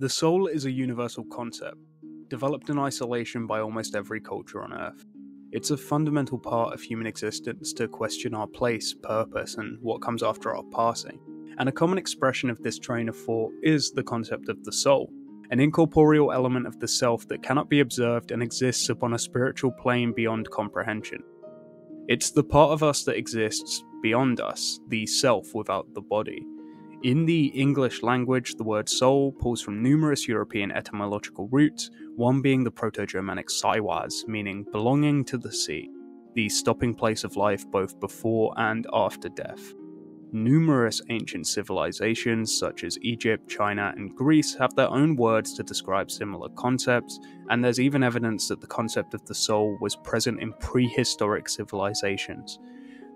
The soul is a universal concept, developed in isolation by almost every culture on Earth. It's a fundamental part of human existence to question our place, purpose, and what comes after our passing. And a common expression of this train of thought is the concept of the soul, an incorporeal element of the self that cannot be observed and exists upon a spiritual plane beyond comprehension. It's the part of us that exists beyond us, the self without the body. In the English language, the word soul pulls from numerous European etymological roots, one being the Proto Germanic saiwas, meaning belonging to the sea, the stopping place of life both before and after death. Numerous ancient civilizations, such as Egypt, China, and Greece, have their own words to describe similar concepts, and there's even evidence that the concept of the soul was present in prehistoric civilizations.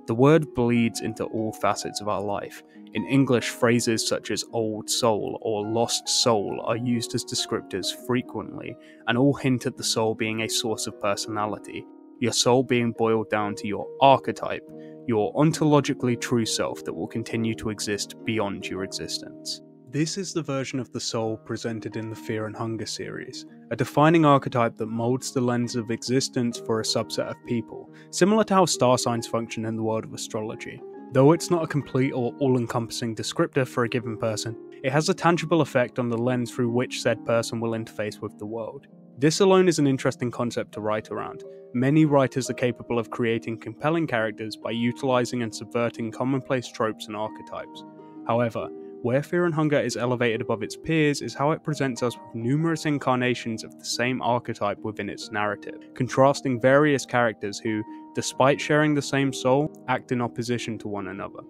The word bleeds into all facets of our life. In English, phrases such as old soul or lost soul are used as descriptors frequently, and all hint at the soul being a source of personality, your soul being boiled down to your archetype, your ontologically true self that will continue to exist beyond your existence. This is the version of the soul presented in the Fear and Hunger series, a defining archetype that molds the lens of existence for a subset of people, similar to how star signs function in the world of astrology. Though it's not a complete or all encompassing descriptor for a given person, it has a tangible effect on the lens through which said person will interface with the world. This alone is an interesting concept to write around. Many writers are capable of creating compelling characters by utilizing and subverting commonplace tropes and archetypes. However, where Fear and Hunger is elevated above its peers is how it presents us with numerous incarnations of the same archetype within its narrative, contrasting various characters who, despite sharing the same soul, act in opposition to one another.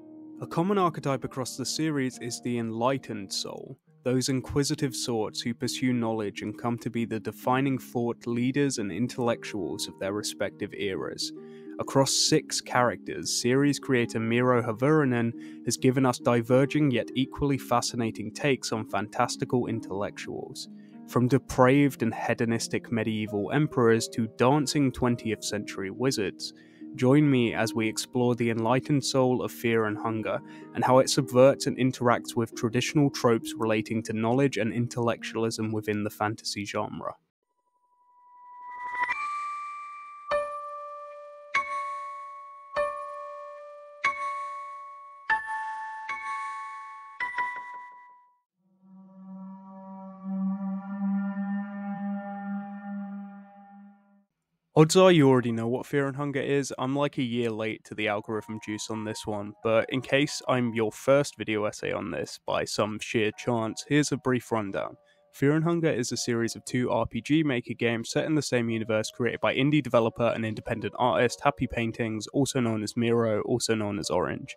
A common archetype across the series is the enlightened soul, those inquisitive sorts who pursue knowledge and come to be the defining thought leaders and intellectuals of their respective eras. Across six characters, series creator Miro Haverinen has given us diverging yet equally fascinating takes on fantastical intellectuals. From depraved and hedonistic medieval emperors to dancing 20th century wizards, join me as we explore the enlightened soul of fear and hunger and how it subverts and interacts with traditional tropes relating to knowledge and intellectualism within the fantasy genre. Odds are you already know what Fear and Hunger is. I'm like a year late to the algorithm juice on this one, but in case I'm your first video essay on this by some sheer chance, here's a brief rundown. Fear and Hunger is a series of two RPG Maker games set in the same universe created by indie developer and independent artist Happy Paintings, also known as Miro, also known as Orange.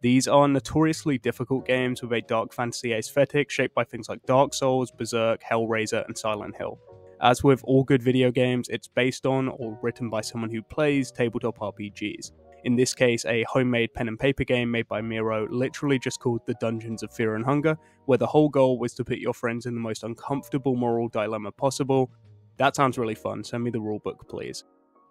These are notoriously difficult games with a dark fantasy aesthetic shaped by things like Dark Souls, Berserk, Hellraiser, and Silent Hill. As with all good video games, it's based on or written by someone who plays tabletop RPGs. In this case, a homemade pen and paper game made by Miro, literally just called The Dungeons of Fear and Hunger, where the whole goal was to put your friends in the most uncomfortable moral dilemma possible. That sounds really fun, send me the rulebook, please.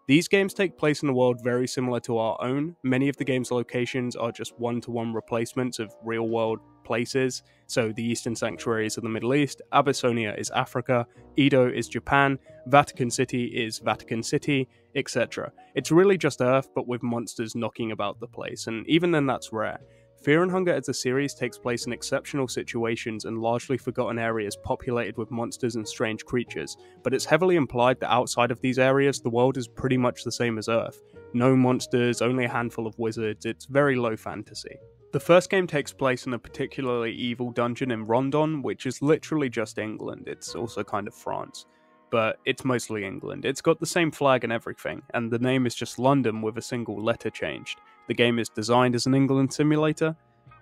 These games take place in a world very similar to our own. Many of the game's locations are just one to one replacements of real world places. So, the Eastern Sanctuaries of the Middle East, Abyssinia is Africa, Edo is Japan, Vatican City is Vatican City, etc. It's really just Earth, but with monsters knocking about the place, and even then, that's rare. Fear and Hunger as a series takes place in exceptional situations and largely forgotten areas populated with monsters and strange creatures, but it's heavily implied that outside of these areas, the world is pretty much the same as Earth. No monsters, only a handful of wizards, it's very low fantasy. The first game takes place in a particularly evil dungeon in Rondon, which is literally just England, it's also kind of France but it's mostly England. It's got the same flag and everything, and the name is just London with a single letter changed. The game is designed as an England simulator.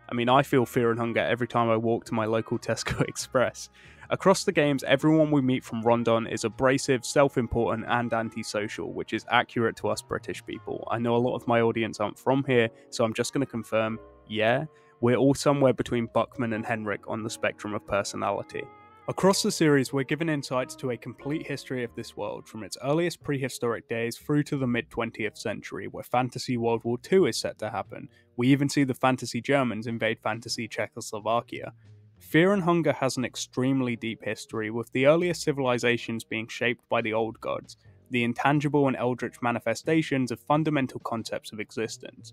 I mean, I feel fear and hunger every time I walk to my local Tesco Express. Across the games, everyone we meet from Rondon is abrasive, self important, and antisocial, which is accurate to us British people. I know a lot of my audience aren't from here, so I'm just going to confirm yeah, we're all somewhere between Buckman and Henrik on the spectrum of personality. Across the series, we're given insights to a complete history of this world, from its earliest prehistoric days through to the mid 20th century, where fantasy World War II is set to happen. We even see the fantasy Germans invade fantasy Czechoslovakia. Fear and hunger has an extremely deep history, with the earliest civilizations being shaped by the old gods, the intangible and eldritch manifestations of fundamental concepts of existence.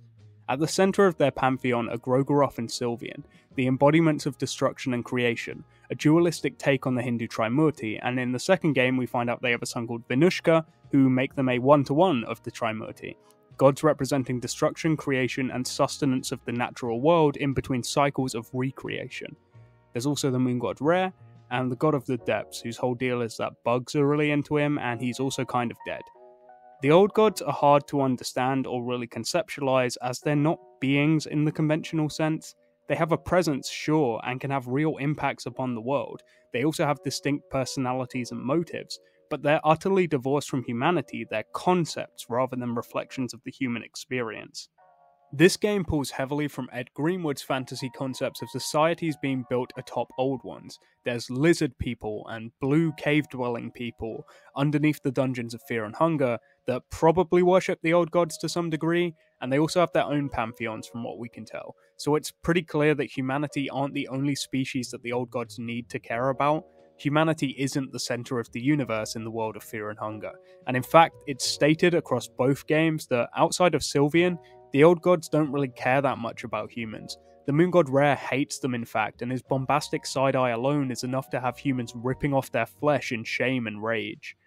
At the center of their pantheon are Groggoroth and Sylvian, the embodiments of destruction and creation, a dualistic take on the Hindu Trimurti, and in the second game we find out they have a son called Vinushka, who make them a one to one of the Trimurti, gods representing destruction, creation, and sustenance of the natural world in between cycles of recreation. There's also the moon god Rher, and the god of the depths, whose whole deal is that bugs are really into him and he's also kind of dead. The old gods are hard to understand or really conceptualize as they're not beings in the conventional sense. They have a presence, sure, and can have real impacts upon the world. They also have distinct personalities and motives, but they're utterly divorced from humanity, they're concepts rather than reflections of the human experience. This game pulls heavily from Ed Greenwood's fantasy concepts of societies being built atop old ones. There's lizard people and blue cave dwelling people underneath the dungeons of fear and hunger that probably worship the old gods to some degree, and they also have their own pantheons from what we can tell. So it's pretty clear that humanity aren't the only species that the old gods need to care about. Humanity isn't the center of the universe in the world of fear and hunger. And in fact, it's stated across both games that outside of Sylvian, the old gods don't really care that much about humans. The moon god Rher hates them, in fact, and his bombastic side eye alone is enough to have humans ripping off their flesh in shame and rage.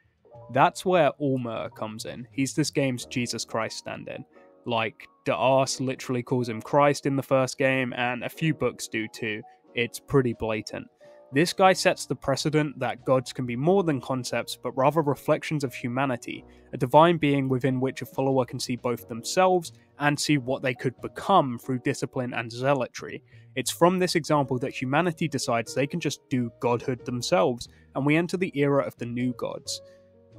That's where Alll-mer comes in. He's this game's Jesus Christ stand in. Like, D'Arce literally calls him Christ in the first game, and a few books do too. It's pretty blatant. This guy sets the precedent that gods can be more than concepts, but rather reflections of humanity, a divine being within which a follower can see both themselves and see what they could become through discipline and zealotry. It's from this example that humanity decides they can just do godhood themselves, and we enter the era of the new gods.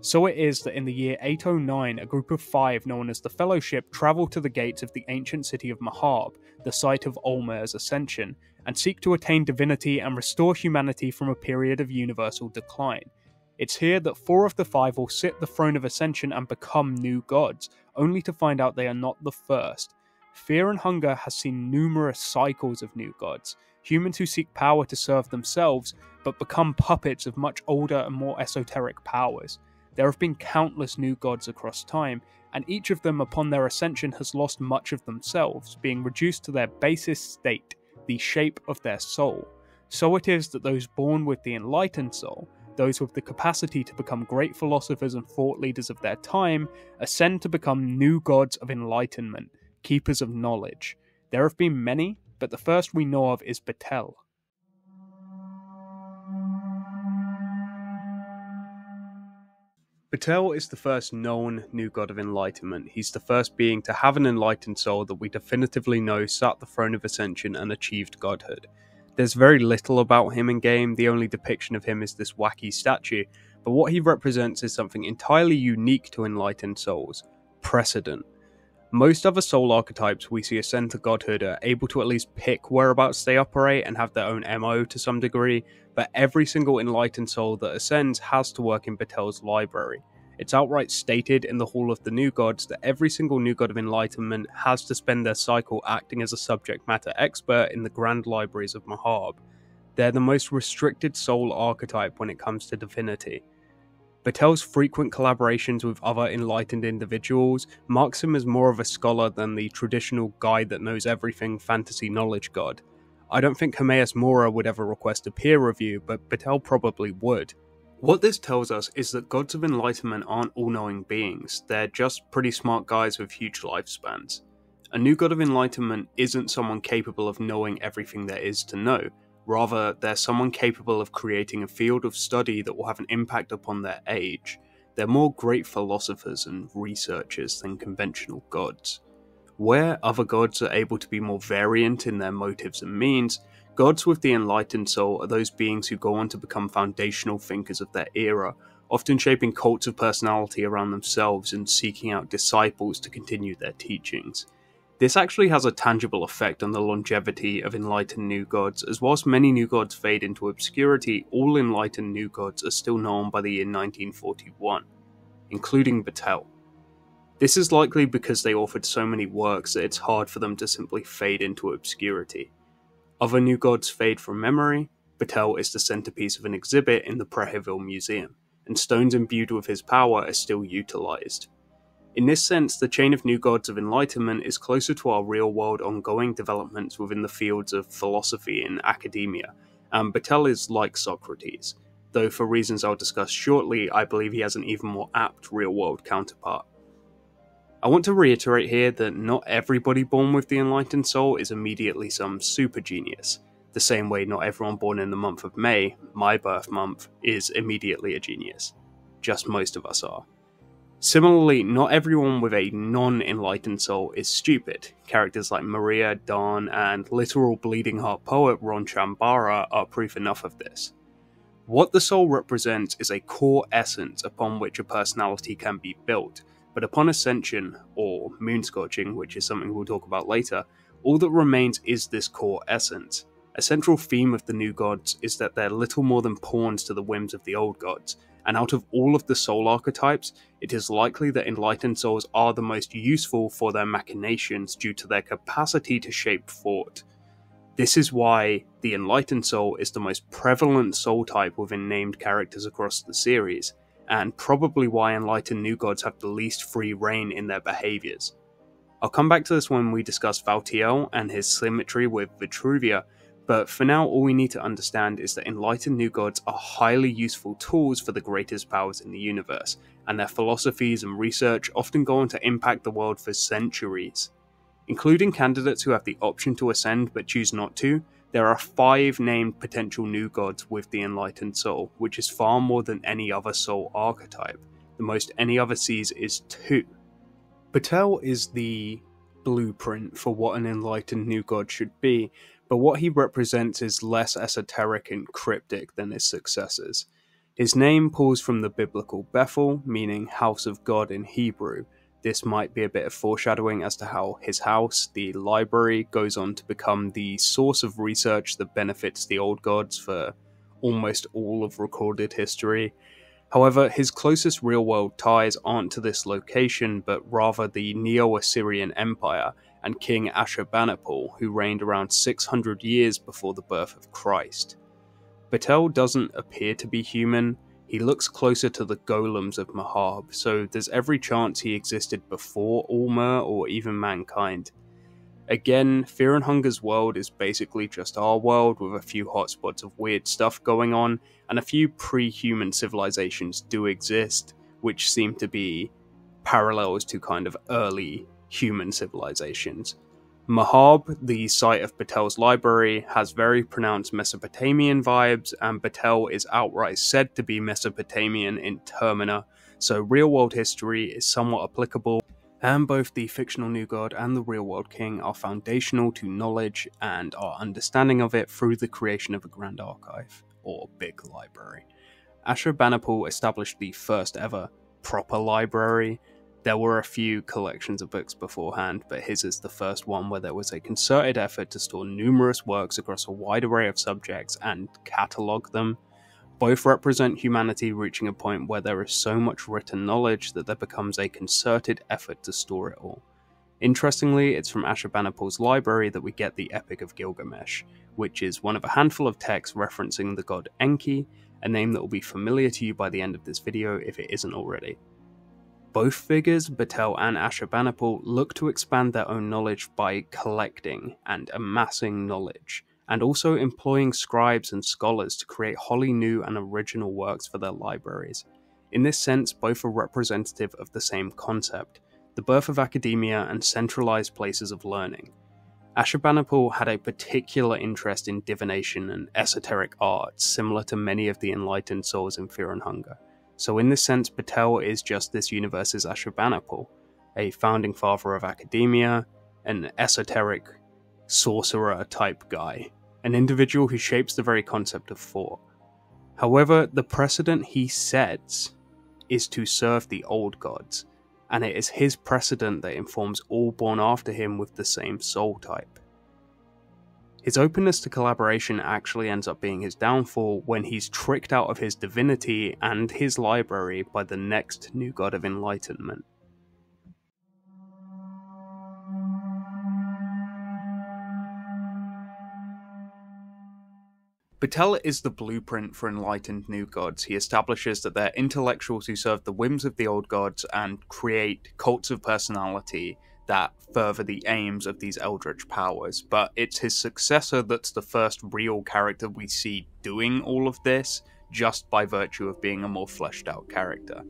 So it is that in the year 809, a group of five known as the Fellowship travel to the gates of the ancient city of Mahab, the site of Alll-mer's ascension, and seek to attain divinity and restore humanity from a period of universal decline. It's here that four of the five will sit the throne of ascension and become new gods, only to find out they are not the first. Fear and Hunger has seen numerous cycles of new gods, humans who seek power to serve themselves, but become puppets of much older and more esoteric powers. There have been countless new gods across time, and each of them upon their ascension has lost much of themselves, being reduced to their basest state, the shape of their soul. So it is that those born with the enlightened soul, those with the capacity to become great philosophers and thought leaders of their time, ascend to become new gods of enlightenment, keepers of knowledge. There have been many, but the first we know of is Betel. Betel is the first known new god of enlightenment. He's the first being to have an enlightened soul that we definitively know sat the throne of ascension and achieved godhood. There's very little about him in game, the only depiction of him is this wacky statue, but what he represents is something entirely unique to enlightened souls precedent. Most other soul archetypes we see ascend to godhood are able to at least pick whereabouts they operate and have their own MO to some degree, but every single enlightened soul that ascends has to work in Betel's library. It's outright stated in the Hall of the New Gods that every single New God of Enlightenment has to spend their cycle acting as a subject matter expert in the Grand Libraries of Mahab. They're the most restricted soul archetype when it comes to divinity. Betel's frequent collaborations with other enlightened individuals marks him as more of a scholar than the traditional guy that knows everything fantasy knowledge god. I don't think Hermaeus Mora would ever request a peer review, but Betel probably would. What this tells us is that gods of enlightenment aren't all knowing beings, they're just pretty smart guys with huge lifespans. A new god of enlightenment isn't someone capable of knowing everything there is to know, Rather, they're someone capable of creating a field of study that will have an impact upon their age. They're more great philosophers and researchers than conventional gods. Where other gods are able to be more variant in their motives and means, gods with the enlightened soul are those beings who go on to become foundational thinkers of their era, often shaping cults of personality around themselves and seeking out disciples to continue their teachings. This actually has a tangible effect on the longevity of enlightened new gods, as whilst many new gods fade into obscurity, all enlightened new gods are still known by the year 1941, including Betel. This is likely because they authored so many works that it's hard for them to simply fade into obscurity. Other new gods fade from memory. Betel is the centerpiece of an exhibit in the Prehevil Museum, and stones imbued with his power are still utilized. In this sense, the chain of new gods of enlightenment is closer to our real world ongoing developments within the fields of philosophy and academia, and Betel is like Socrates, though for reasons I'll discuss shortly, I believe he has an even more apt real world counterpart. I want to reiterate here that not everybody born with the enlightened soul is immediately some super genius, the same way not everyone born in the month of May, my birth month, is immediately a genius. Just most of us are. Similarly, not everyone with a non enlightened soul is stupid. Characters like Maria, Dawn, and literal bleeding heart poet Ron Chambara are proof enough of this. What the soul represents is a core essence upon which a personality can be built, but upon ascension, or moonscorching, which is something we'll talk about later, all that remains is this core essence. A central theme of the new gods is that they're little more than pawns to the whims of the old gods, and out of all of the soul archetypes, it is likely that enlightened souls are the most useful for their machinations due to their capacity to shape thought. This is why the enlightened soul is the most prevalent soul type within named characters across the series, and probably why enlightened new gods have the least free reign in their behaviors. I'll come back to this when we discuss Valtiel and his symmetry with Vitruvia, but for now, all we need to understand is that enlightened new gods are highly useful tools for the greatest powers in the universe, and their philosophies and research often go on to impact the world for centuries. Including candidates who have the option to ascend but choose not to, there are five named potential new gods with the enlightened soul, which is far more than any other soul archetype. The most any other sees is two. Betel is the blueprint for what an enlightened new god should be, but what he represents is less esoteric and cryptic than his successors. His name pulls from the biblical Bethel, meaning house of God in Hebrew. This might be a bit of foreshadowing as to how his house, the library, goes on to become the source of research that benefits the old gods for almost all of recorded history. However, his closest real world ties aren't to this location, but rather the Neo Assyrian Empire and King Ashurbanipal, who reigned around 600 years before the birth of Christ. Betel doesn't appear to be human, he looks closer to the golems of Mahab, so there's every chance he existed before Alll-mer or even mankind. Again, Fear and Hunger's world is basically just our world with a few hotspots of weird stuff going on, and a few pre human civilizations do exist, which seem to be parallels to kind of early human civilizations. Mahab, the site of Betel's library, has very pronounced Mesopotamian vibes, and Betel is outright said to be Mesopotamian in termina, so real world history is somewhat applicable, and both the fictional new god and the real world king are foundational to knowledge and our understanding of it through the creation of a grand archive, or big library. Ashurbanipal established the first ever proper library, there were a few collections of books beforehand, but his is the first one where there was a concerted effort to store numerous works across a wide array of subjects and catalogue them. Both represent humanity reaching a point where there is so much written knowledge that there becomes a concerted effort to store it all. Interestingly, it's from Ashurbanipal's library that we get the Epic of Gilgamesh, which is one of a handful of texts referencing the god Enki, a name that will be familiar to you by the end of this video if it isn't already. Both figures, Betel and Ashurbanipal, look to expand their own knowledge by collecting and amassing knowledge, and also employing scribes and scholars to create wholly new and original works for their libraries. In this sense, both are representative of the same concept the birth of academia and centralized places of learning. Ashurbanipal had a particular interest in divination and esoteric arts, similar to many of the enlightened souls in Fear and Hunger. So, in this sense, Betel is just this universe's Ashurbanipal, a founding father of academia, an esoteric sorcerer type guy, an individual who shapes the very concept of thought. However, the precedent he sets is to serve the old gods, and it is his precedent that informs all born after him with the same soul type. His openness to collaboration actually ends up being his downfall when he's tricked out of his divinity and his library by the next new god of enlightenment. Betel is the blueprint for enlightened new gods. He establishes that they're intellectuals who serve the whims of the old gods and create cults of personality that further the aims of these eldritch powers. But it's his successor that's the first real character we see doing all of this, just by virtue of being a more fleshed out character.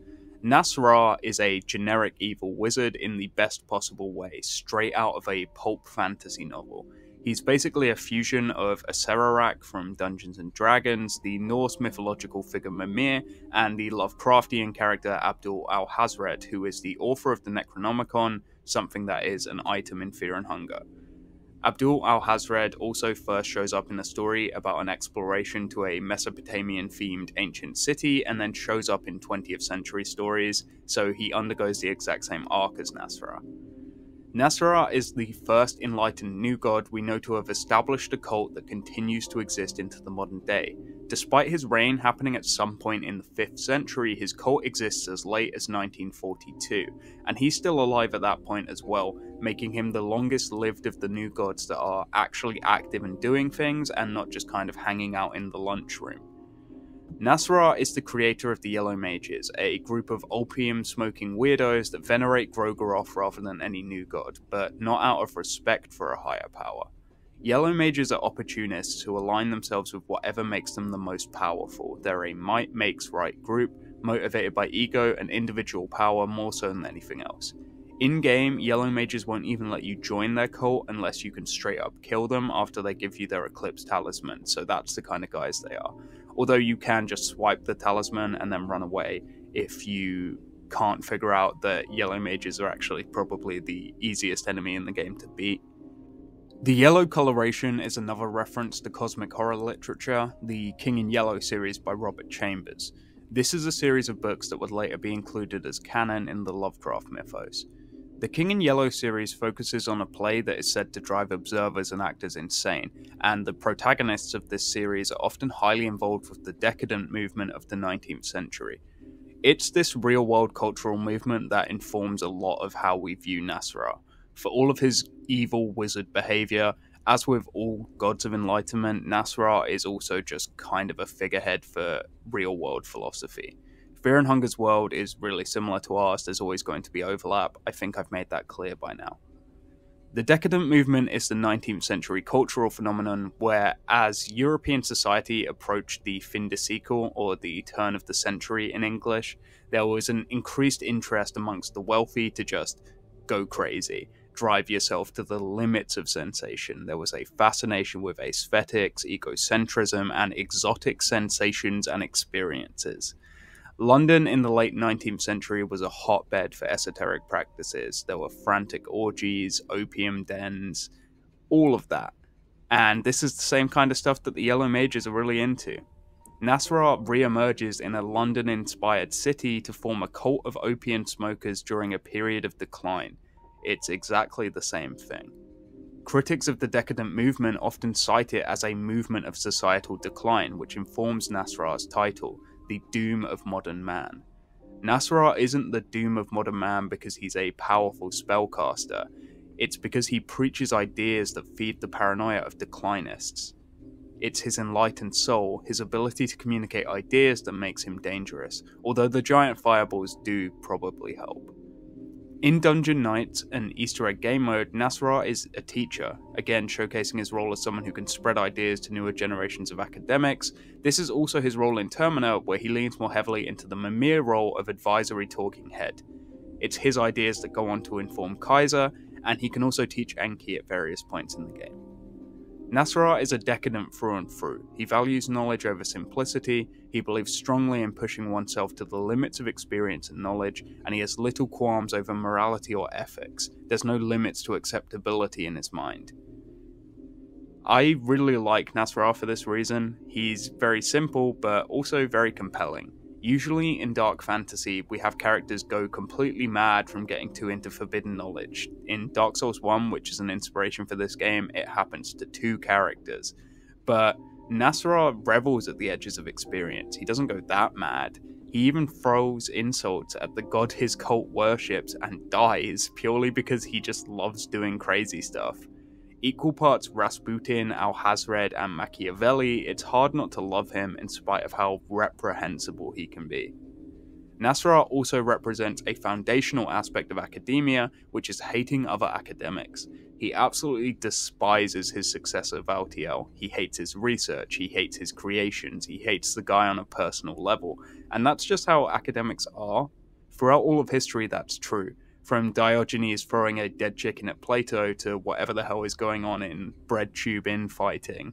Nas'hrah is a generic evil wizard in the best possible way, straight out of a pulp fantasy novel. He's basically a fusion of Acererak from Dungeons and Dragons, the Norse mythological figure Mimir, and the Lovecraftian character Abdul Alhazred, who is the author of the Necronomicon, something that is an item in Fear and Hunger. Abdul al Hazred also first shows up in a story about an exploration to a Mesopotamian themed ancient city and then shows up in 20th century stories, so he undergoes the exact same arc as Nas'hrah. Nas'hrah is the first enlightened new god we know to have established a cult that continues to exist into the modern day. Despite his reign happening at some point in the 5th century, his cult exists as late as 1942, and he's still alive at that point as well, making him the longest lived of the new gods that are actually active and doing things and not just kind of hanging out in the lunchroom. Nas'hrah is the creator of the Yellow Mages, a group of opium smoking weirdos that venerate Groggoroth rather than any new god, but not out of respect for a higher power. Yellow Mages are opportunists who align themselves with whatever makes them the most powerful. They're a might makes right group, motivated by ego and individual power more so than anything else. In game, Yellow Mages won't even let you join their cult unless you can straight up kill them after they give you their Eclipse Talisman, so that's the kind of guys they are. Although you can just swipe the talisman and then run away if you can't figure out that yellow mages are actually probably the easiest enemy in the game to beat. The yellow coloration is another reference to cosmic horror literature, the King in Yellow series by Robert Chambers. This is a series of books that would later be included as canon in the Lovecraft mythos. The King in Yellow series focuses on a play that is said to drive observers and actors insane, and the protagonists of this series are often highly involved with the decadent movement of the 19th century. It's this real world cultural movement that informs a lot of how we view Nas'hrah. For all of his evil wizard behavior, as with all gods of enlightenment, Nas'hrah is also just kind of a figurehead for real world philosophy. Fear and Hunger's world is really similar to ours, there's always going to be overlap. I think I've made that clear by now. The decadent movement is the 19th century cultural phenomenon where, as European society approached the fin de siècle, or the turn of the century in English, there was an increased interest amongst the wealthy to just go crazy, drive yourself to the limits of sensation. There was a fascination with aesthetics, egocentrism, and exotic sensations and experiences. London in the late 19th century was a hotbed for esoteric practices. There were frantic orgies, opium dens, all of that. And this is the same kind of stuff that the Yellow Mages are really into. Nas'hrah re-emerges in a London-inspired city to form a cult of opium smokers during a period of decline. It's exactly the same thing. Critics of the decadent movement often cite it as a movement of societal decline, which informs Nas'hrah's title, the doom of modern man. Nas'hrah isn't the doom of modern man because he's a powerful spellcaster, it's because he preaches ideas that feed the paranoia of declinists. It's his enlightened soul, his ability to communicate ideas that makes him dangerous, although the giant fireballs do probably help. In Dungeon Knights and Easter Egg Game Mode, Nas'hrah is a teacher, again showcasing his role as someone who can spread ideas to newer generations of academics. This is also his role in Termina, where he leans more heavily into the Mimir role of advisory talking head. It's his ideas that go on to inform Kaiser, and he can also teach Enki at various points in the game. Nas'hrah is a decadent through and through. He values knowledge over simplicity, he believes strongly in pushing oneself to the limits of experience and knowledge, and he has little qualms over morality or ethics. There's no limits to acceptability in his mind. I really like Nas'hrah for this reason. He's very simple, but also very compelling. Usually in dark fantasy, we have characters go completely mad from getting too into forbidden knowledge. In Dark Souls 1, which is an inspiration for this game, it happens to two characters. But Nas'hrah revels at the edges of experience. He doesn't go that mad. He even throws insults at the god his cult worships and dies purely because he just loves doing crazy stuff. Equal parts Rasputin, Alhazred, and Machiavelli, it's hard not to love him in spite of how reprehensible he can be. Nas'hrah also represents a foundational aspect of academia, which is hating other academics. He absolutely despises his successor Valtiel. He hates his research, he hates his creations, he hates the guy on a personal level. And that's just how academics are. Throughout all of history, that's true. From Diogenes throwing a dead chicken at Plato to whatever the hell is going on in bread tube infighting.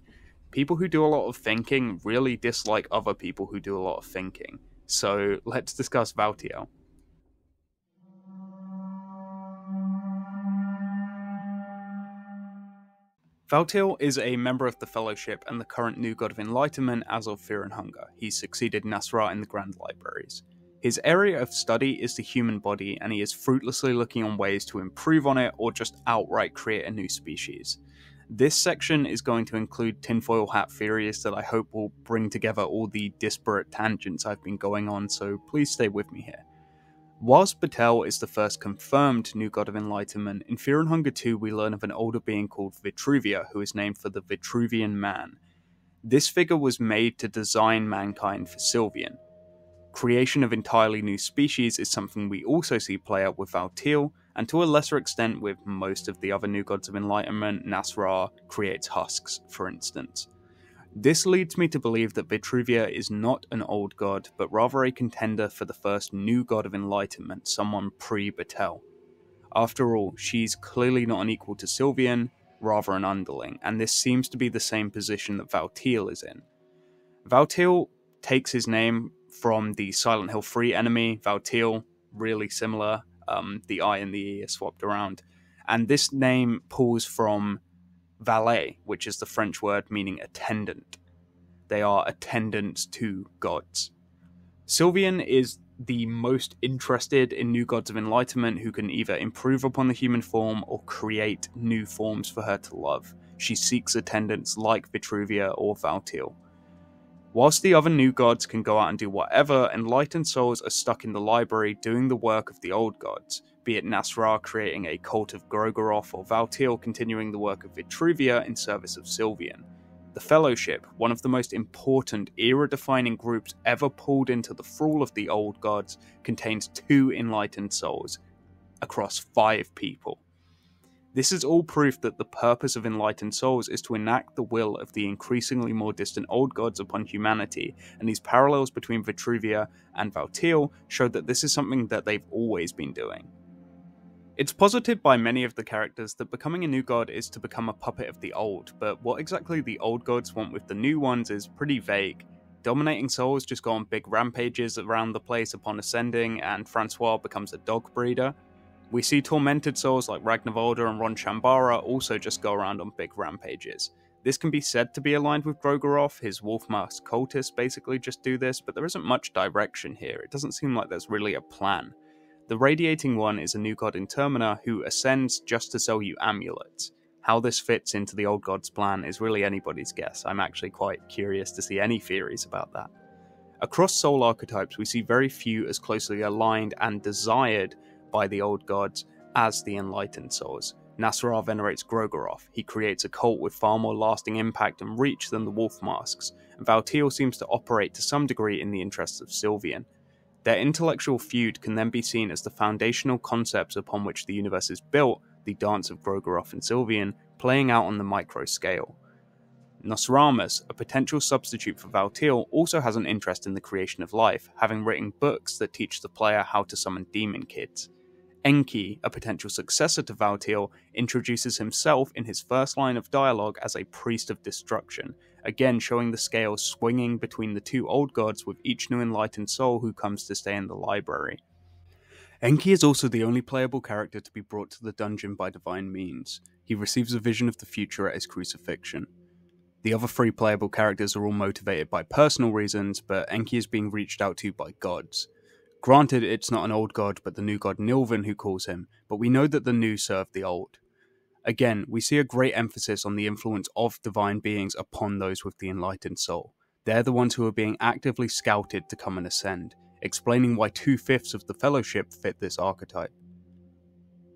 People who do a lot of thinking really dislike other people who do a lot of thinking. So let's discuss Valtiel. Valtiel is a member of the Fellowship and the current new god of enlightenment as of Fear and Hunger. He succeeded Nas'hrah in the Grand Libraries. His area of study is the human body, and he is fruitlessly looking on ways to improve on it or just outright create a new species. This section is going to include tinfoil hat theories that I hope will bring together all the disparate tangents I've been going on, so please stay with me here. Whilst Betel is the first confirmed new god of enlightenment, in Fear and Hunger 2 we learn of an older being called Vitruvia, who is named for the Vitruvian man. This figure was made to design mankind for Sylvian. Creation of entirely new species is something we also see play out with Valtiel, and to a lesser extent with most of the other new gods of enlightenment, Nas'hrah creates husks, for instance. This leads me to believe that Vitruvia is not an old god, but rather a contender for the first new god of enlightenment, someone pre Betel. After all, she's clearly not an equal to Sylvian, rather an underling, and this seems to be the same position that Valtiel is in. Valtiel takes his name from the Silent Hill 3 enemy, Valtiel, really similar, um, the I and the E are swapped around. And this name pulls from valet, which is the French word meaning attendant. They are attendants to gods. Sylvian is the most interested in new gods of enlightenment who can either improve upon the human form or create new forms for her to love. She seeks attendants like Vitruvia or Valtiel. Whilst the other new gods can go out and do whatever, enlightened souls are stuck in the library doing the work of the old gods, be it Nas'hrah creating a cult of Groggoroth or Valtiel continuing the work of Vitruvia in service of Sylvian. The Fellowship, one of the most important era defining groups ever pulled into the thrall of the old gods, contains two enlightened souls across five people. This is all proof that the purpose of enlightened souls is to enact the will of the increasingly more distant old gods upon humanity, and these parallels between Vitruvia and Valtiel show that this is something that they've always been doing. It's posited by many of the characters that becoming a new god is to become a puppet of the old, but what exactly the old gods want with the new ones is pretty vague. Dominating souls just go on big rampages around the place upon ascending, and Francois becomes a dog breeder, we see tormented souls like Ragnvaldr and Ron Chambara also just go around on big rampages. This can be said to be aligned with Groggoroth, his wolf mask cultists basically just do this, but there isn't much direction here. It doesn't seem like there's really a plan. The Radiating One is a new god in Termina who ascends just to sell you amulets. How this fits into the old god's plan is really anybody's guess. I'm actually quite curious to see any theories about that. Across soul archetypes, we see very few as closely aligned and desired by the old gods as the enlightened souls. Nas'hrah venerates Groggoroth. He creates a cult with far more lasting impact and reach than the wolf masks, and Valtiel seems to operate to some degree in the interests of Sylvian. Their intellectual feud can then be seen as the foundational concepts upon which the universe is built, the dance of Groggoroth and Sylvian, playing out on the micro scale. Nosramus, a potential substitute for Valtiel, also has an interest in the creation of life, having written books that teach the player how to summon demon kids. Enki, a potential successor to Valtiel, introduces himself in his first line of dialogue as a priest of destruction, again showing the scale swinging between the two old gods with each new enlightened soul who comes to stay in the library. Enki is also the only playable character to be brought to the dungeon by divine means. He receives a vision of the future at his crucifixion. The other three playable characters are all motivated by personal reasons, but Enki is being reached out to by gods. Granted, it's not an old god, but the new god Nilvan who calls him, but we know that the new serve the old. Again, we see a great emphasis on the influence of divine beings upon those with the enlightened soul. They're the ones who are being actively scouted to come and ascend, explaining why two fifths of the fellowship fit this archetype.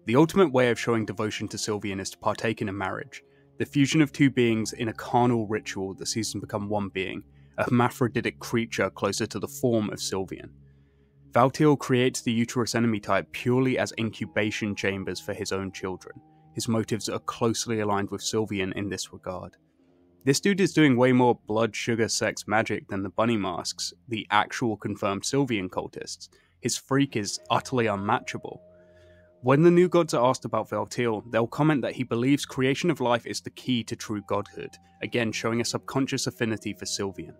The ultimate way of showing devotion to Sylvian is to partake in a marriage. the fusion of two beings in a carnal ritual that sees them become one being, a hermaphroditic creature closer to the form of Sylvian. Valtiel creates the uterus enemy type purely as incubation chambers for his own children. His motives are closely aligned with Sylvian in this regard. This dude is doing way more blood, sugar, sex, magic than the bunny masks, the actual confirmed Sylvian cultists. His freak is utterly unmatchable. When the new gods are asked about Valtiel, they'll comment that he believes creation of life is the key to true godhood, again showing a subconscious affinity for Sylvian.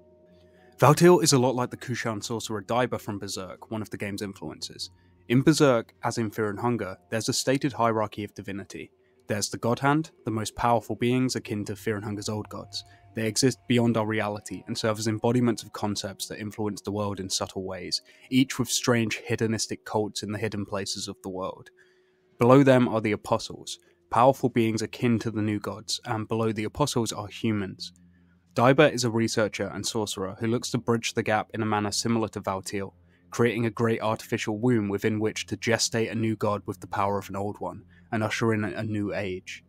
Valtiel is a lot like the Kushan sorcerer Daiba from Berserk, one of the game's influences. In Berserk, as in Fear and Hunger, there's a stated hierarchy of divinity. There's the God Hand, the most powerful beings akin to Fear and Hunger's old gods. They exist beyond our reality and serve as embodiments of concepts that influence the world in subtle ways, each with strange hedonistic cults in the hidden places of the world. Below them are the Apostles, powerful beings akin to the new gods, and below the Apostles are humans. Daiba is a researcher and sorcerer who looks to bridge the gap in a manner similar to Valtiel, creating a great artificial womb within which to gestate a new god with the power of an old one, and usher in a new age.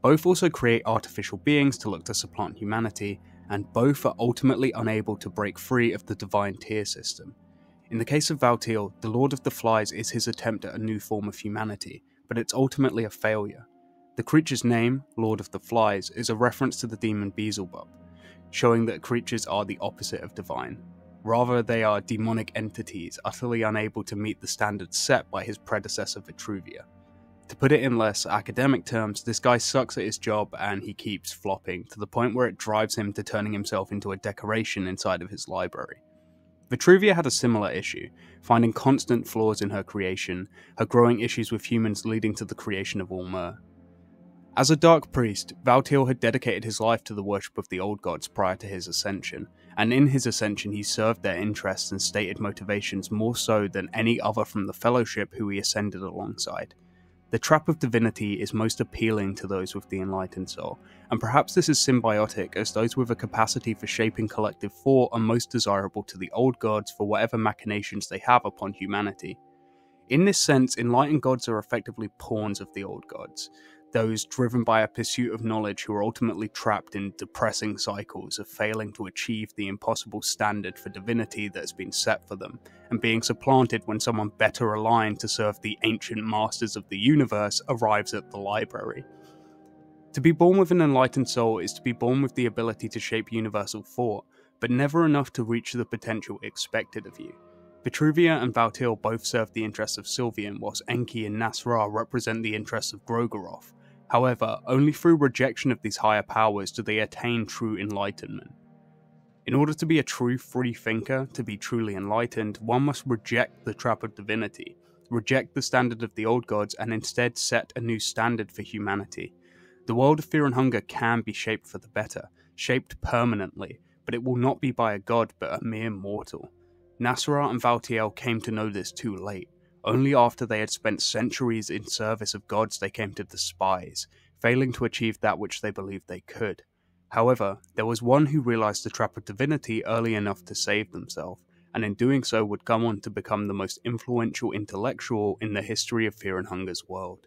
Both also create artificial beings to look to supplant humanity, and both are ultimately unable to break free of the divine tier system. In the case of Valtiel, the Lord of the Flies is his attempt at a new form of humanity, but it's ultimately a failure. The creature's name, Lord of the Flies, is a reference to the demon Beelzebub, showing that creatures are the opposite of divine. Rather, they are demonic entities utterly unable to meet the standards set by his predecessor Vitruvia. To put it in less academic terms, this guy sucks at his job and he keeps flopping, to the point where it drives him to turning himself into a decoration inside of his library. Vitruvia had a similar issue, finding constant flaws in her creation, her growing issues with humans leading to the creation of Alll-mer. As a dark priest, Valtiel had dedicated his life to the worship of the old gods prior to his ascension, and in his ascension he served their interests and stated motivations more so than any other from the Fellowship who he ascended alongside. The trap of divinity is most appealing to those with the enlightened soul, and perhaps this is symbiotic, as those with a capacity for shaping collective thought are most desirable to the old gods for whatever machinations they have upon humanity. In this sense, enlightened gods are effectively pawns of the old gods, those driven by a pursuit of knowledge who are ultimately trapped in depressing cycles of failing to achieve the impossible standard for divinity that has been set for them, and being supplanted when someone better aligned to serve the ancient masters of the universe arrives at the library. To be born with an enlightened soul is to be born with the ability to shape universal thought, but never enough to reach the potential expected of you. Vitruvia and Valtiel both serve the interests of Sylvian, whilst Enki and Nas'hrah represent the interests of Grogoroth, However, only through rejection of these higher powers do they attain true enlightenment. In order to be a true free thinker, to be truly enlightened, one must reject the trap of divinity, reject the standard of the old gods, and instead set a new standard for humanity. The world of fear and hunger can be shaped for the better, shaped permanently, but it will not be by a god but a mere mortal. Nas'hrah and Valtiel came to know this too late. Only after they had spent centuries in service of gods they came to despise, failing to achieve that which they believed they could. However, there was one who realized the trap of divinity early enough to save themselves, and in doing so would come on to become the most influential intellectual in the history of Fear and Hunger's world.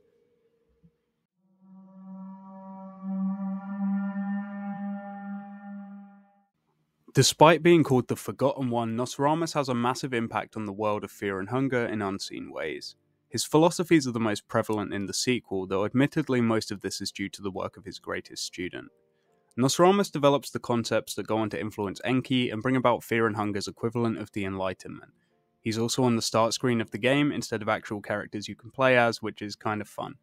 Despite being called the Forgotten One, Nosramus has a massive impact on the world of fear and hunger in unseen ways. His philosophies are the most prevalent in the sequel, though admittedly most of this is due to the work of his greatest student. Nosramus develops the concepts that go on to influence Enki and bring about fear and hunger's equivalent of the Enlightenment. He's also on the start screen of the game instead of actual characters you can play as, which is kind of fun.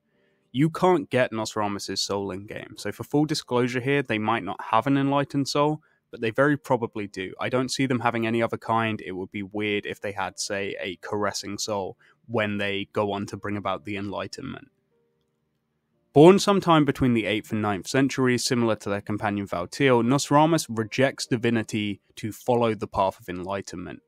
You can't get Nosramus' soul in game, so for full disclosure here, they might not have an enlightened soul, but they very probably do. I don't see them having any other kind. It would be weird if they had, say, a caressing soul when they go on to bring about the Enlightenment. Born sometime between the 8th and 9th centuries, similar to their companion Valtiel, Nosramus rejects divinity to follow the path of enlightenment.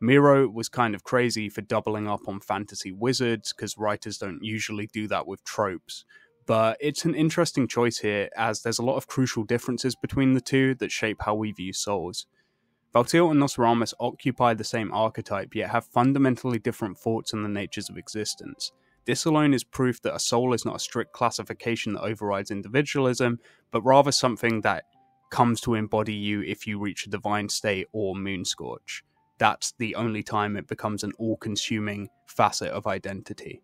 Miro was kind of crazy for doubling up on fantasy wizards, because writers don't usually do that with tropes but it's an interesting choice here as there's a lot of crucial differences between the two that shape how we view souls. Valtiel and Nosramus occupy the same archetype yet have fundamentally different thoughts on the natures of existence. This alone is proof that a soul is not a strict classification that overrides individualism, but rather something that comes to embody you if you reach a divine state or moon scorch. That's the only time it becomes an all consuming facet of identity.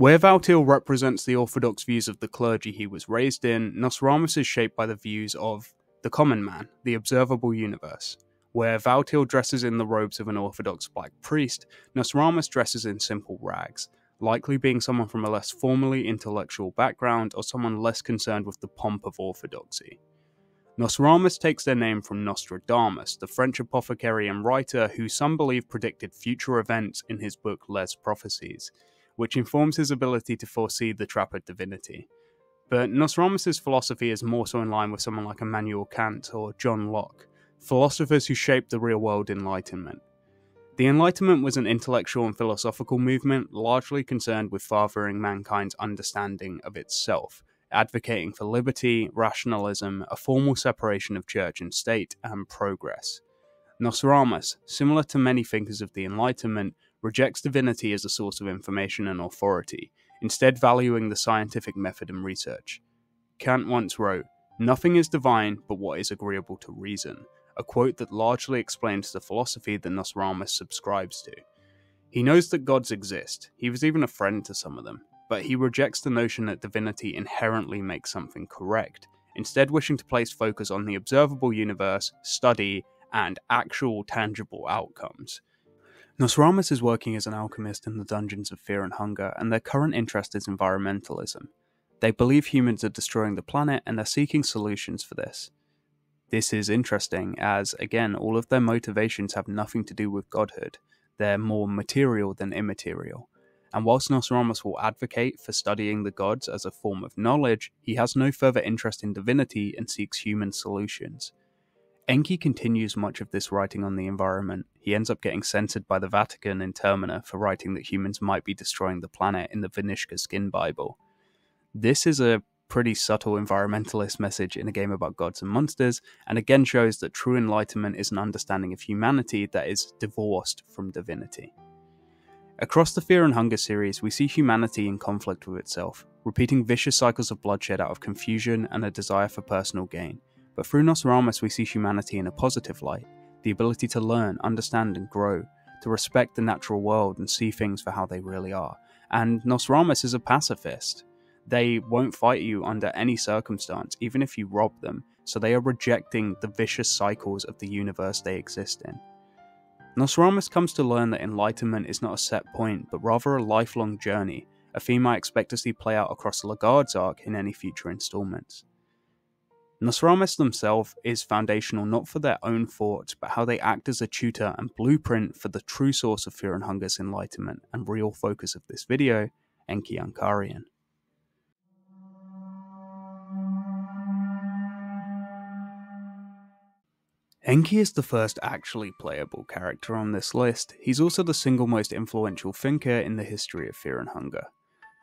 Where Valtiel represents the orthodox views of the clergy he was raised in, Nosramus is shaped by the views of the common man, the observable universe. Where Valtiel dresses in the robes of an orthodox black priest, Nosramus dresses in simple rags, likely being someone from a less formally intellectual background or someone less concerned with the pomp of orthodoxy. Nosramus takes their name from Nostradamus, the French apothecary and writer who some believe predicted future events in his book Les Prophéties, which informs his ability to foresee the trap of divinity. But Nosramus' philosophy is more so in line with someone like Immanuel Kant or John Locke, philosophers who shaped the real world Enlightenment. The Enlightenment was an intellectual and philosophical movement largely concerned with fathering mankind's understanding of itself, advocating for liberty, rationalism, a formal separation of church and state, and progress. Nosramus, similar to many thinkers of the Enlightenment, rejects divinity as a source of information and authority, instead valuing the scientific method and research. Kant once wrote, Nothing is divine but what is agreeable to reason, a quote that largely explains the philosophy that Nosramus subscribes to. He knows that gods exist, he was even a friend to some of them, but he rejects the notion that divinity inherently makes something correct, instead, wishing to place focus on the observable universe, study, and actual tangible outcomes. Nosramus is working as an alchemist in the dungeons of fear and hunger, and their current interest is environmentalism. They believe humans are destroying the planet and they're seeking solutions for this. This is interesting, as again, all of their motivations have nothing to do with godhood. They're more material than immaterial. And whilst Nosramus will advocate for studying the gods as a form of knowledge, he has no further interest in divinity and seeks human solutions. Enki continues much of this writing on the environment. He ends up getting censored by the Vatican in Termina for writing that humans might be destroying the planet in the Vinushka Skin Bible. This is a pretty subtle environmentalist message in a game about gods and monsters, and again shows that true enlightenment is an understanding of humanity that is divorced from divinity. Across the Fear and Hunger series, we see humanity in conflict with itself, repeating vicious cycles of bloodshed out of confusion and a desire for personal gain. But through Nosramus, we see humanity in a positive light the ability to learn, understand, and grow, to respect the natural world and see things for how they really are. And Nosramus is a pacifist, they won't fight you under any circumstance, even if you rob them, so they are rejecting the vicious cycles of the universe they exist in. Nosramus comes to learn that enlightenment is not a set point, but rather a lifelong journey, a theme I expect to see play out across Le'garde's arc in any future installments. Nosramus themselves is foundational not for their own thought, but how they act as a tutor and blueprint for the true source of Fear and Hunger's enlightenment and real focus of this video, Enki Ankarian. Enki is the first actually playable character on this list. He's also the single most influential thinker in the history of Fear and Hunger.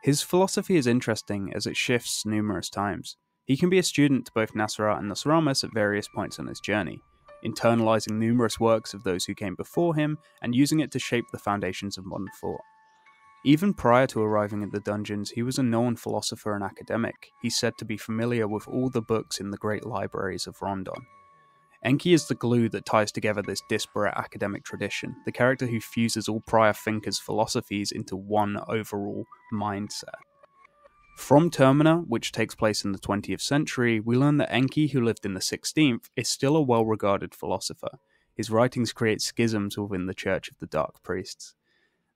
His philosophy is interesting as it shifts numerous times. He can be a student to both Nas'hrah and Nosramus at various points on his journey, internalizing numerous works of those who came before him and using it to shape the foundations of modern thought. Even prior to arriving at the dungeons, he was a known philosopher and academic. He's said to be familiar with all the books in the great libraries of Rondon. Enki is the glue that ties together this disparate academic tradition, the character who fuses all prior thinkers' philosophies into one overall mindset. From Termina, which takes place in the 20th century, we learn that Enki, who lived in the 16th, is still a well regarded philosopher. His writings create schisms within the Church of the Dark Priests.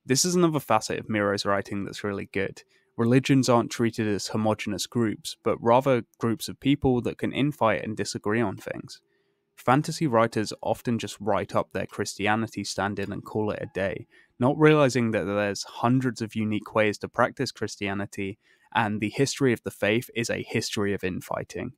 This is another facet of Miro's writing that's really good. Religions aren't treated as homogenous groups, but rather groups of people that can infight and disagree on things. Fantasy writers often just write up their Christianity stand in and call it a day, not realizing that there's hundreds of unique ways to practice Christianity, and the history of the faith is a history of infighting.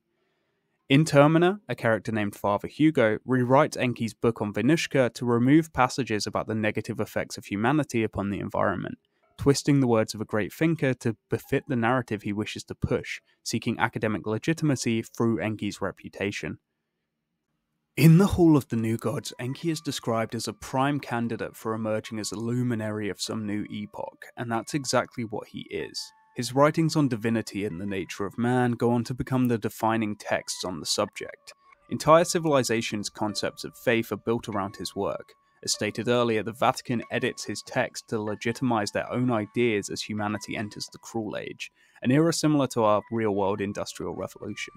In Termina, a character named Father Hugo rewrites Enki's book on Vinushka to remove passages about the negative effects of humanity upon the environment, twisting the words of a great thinker to befit the narrative he wishes to push, seeking academic legitimacy through Enki's reputation. In the Hall of the New Gods, Enki is described as a prime candidate for emerging as a luminary of some new epoch, and that's exactly what he is. His writings on divinity and the nature of man go on to become the defining texts on the subject. Entire civilizations' concepts of faith are built around his work. As stated earlier, the Vatican edits his text to legitimize their own ideas as humanity enters the cruel age, an era similar to our real world industrial revolution.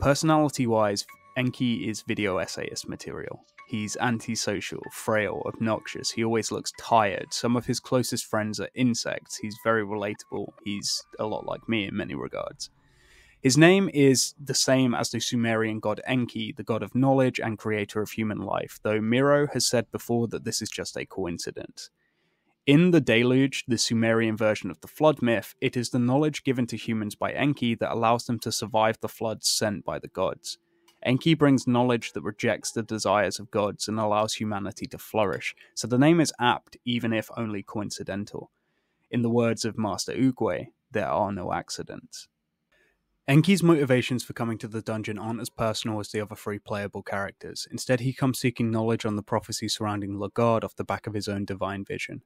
Personality wise, Enki is video essayist material. He's antisocial, frail, obnoxious. He always looks tired. Some of his closest friends are insects. He's very relatable. He's a lot like me in many regards. His name is the same as the Sumerian god Enki, the god of knowledge and creator of human life, though Miro has said before that this is just a coincidence. In the Deluge, the Sumerian version of the flood myth, it is the knowledge given to humans by Enki that allows them to survive the floods sent by the gods. Enki brings knowledge that rejects the desires of gods and allows humanity to flourish, so the name is apt even if only coincidental. In the words of Master Oogway, there are no accidents. Enki's motivations for coming to the dungeon aren't as personal as the other three playable characters. Instead, he comes seeking knowledge on the prophecy surrounding Le'garde off the back of his own divine vision.